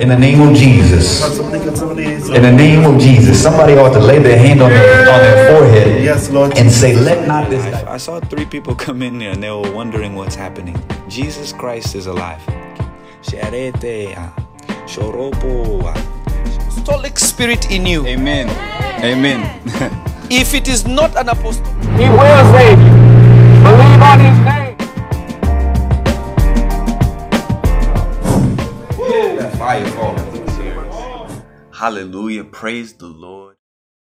In the name of Jesus. Katika jina la Yesu. In the name of Jesus. Somebody ought to lay their hand on their, on their forehead Yes, Lord. and say, Let not this. I, I saw three people come in there and they were wondering what's happening. Jesus Christ is alive. Sharete, ah, shoropo, ah. apostolic spirit in you. Amen. Amen. If it is not an apostle, He will Fire falling. Hallelujah. Praise the Lord.